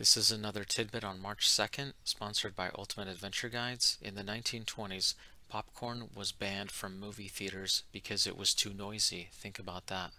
This is another tidbit on March 2nd, sponsored by Ultimate Adventure Guides. In the 1920s, popcorn was banned from movie theaters because it was too noisy. Think about that.